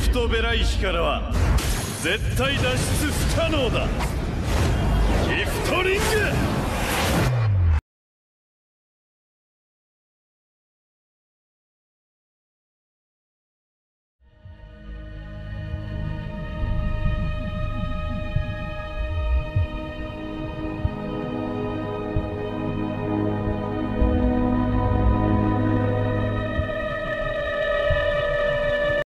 フトベライヒからは絶対脱出不可能だ。